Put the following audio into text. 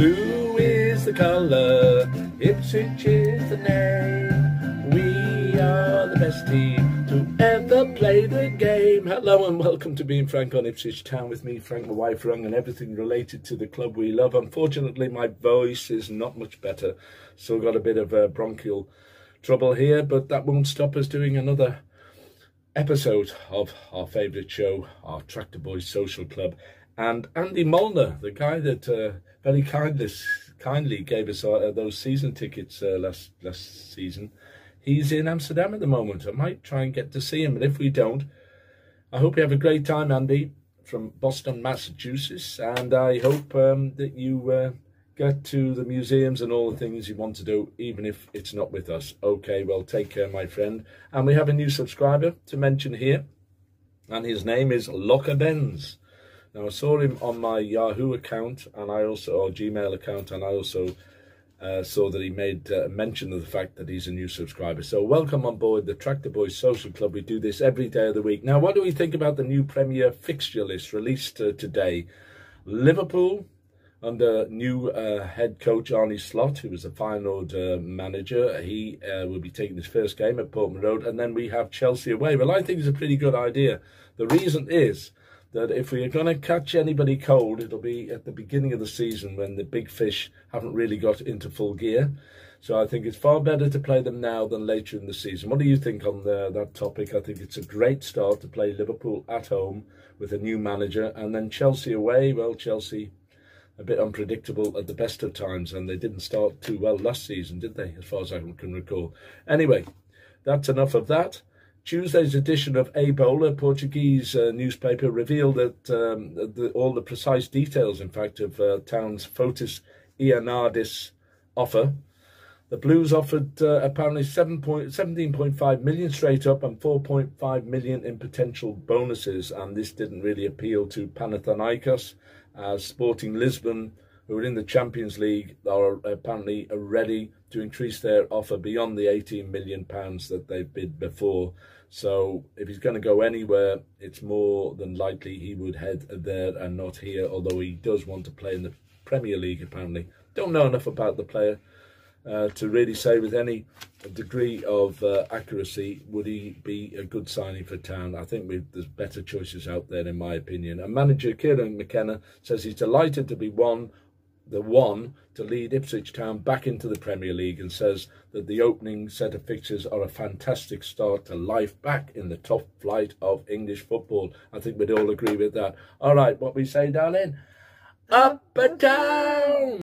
Blue is the colour, Ipswich is the name. We are the best team to ever play the game. Hello and welcome to being Frank on Ipswich Town with me, Frank, my wife, Rung, and everything related to the club we love. Unfortunately, my voice is not much better. Still got a bit of uh, bronchial trouble here, but that won't stop us doing another episode of our favourite show, our Tractor Boys Social Club. And Andy Molnar, the guy that uh, very kindly, kindly gave us uh, those season tickets uh, last last season, he's in Amsterdam at the moment. I might try and get to see him, but if we don't, I hope you have a great time, Andy, from Boston, Massachusetts, and I hope um, that you uh, get to the museums and all the things you want to do, even if it's not with us. Okay, well, take care, my friend. And we have a new subscriber to mention here, and his name is Locker Benz. Now, I saw him on my Yahoo account and I also, or Gmail account, and I also uh, saw that he made uh, mention of the fact that he's a new subscriber. So, welcome on board the Tractor Boys Social Club. We do this every day of the week. Now, what do we think about the new Premier fixture list released uh, today? Liverpool under new uh, head coach Arne Slot, who was the Feyenoord uh, manager. He uh, will be taking his first game at Portman Road, and then we have Chelsea away. Well, I think it's a pretty good idea. The reason is that if we are going to catch anybody cold, it'll be at the beginning of the season when the big fish haven't really got into full gear. So I think it's far better to play them now than later in the season. What do you think on the, that topic? I think it's a great start to play Liverpool at home with a new manager and then Chelsea away. Well, Chelsea a bit unpredictable at the best of times and they didn't start too well last season, did they, as far as I can recall. Anyway, that's enough of that. Tuesday's edition of A Bola, Portuguese uh, newspaper, revealed that um, the, all the precise details, in fact, of uh, Town's Fotis Ioannidis offer. The Blues offered uh, apparently 17.5 million straight up and 4.5 million in potential bonuses, and this didn't really appeal to Panathinaikos, as Sporting Lisbon, who are in the Champions League, are apparently ready to increase their offer beyond the 18 million pounds that they've bid before. So if he's going to go anywhere, it's more than likely he would head there and not here, although he does want to play in the Premier League, apparently. Don't know enough about the player uh, to really say with any degree of uh, accuracy would he be a good signing for Town. I think there's better choices out there, in my opinion. And manager Kieran McKenna says he's delighted to be one the one to lead Ipswich Town back into the Premier League and says that the opening set of fixtures are a fantastic start to life back in the top flight of English football. I think we'd all agree with that. All right, what we say, darling? Up and down!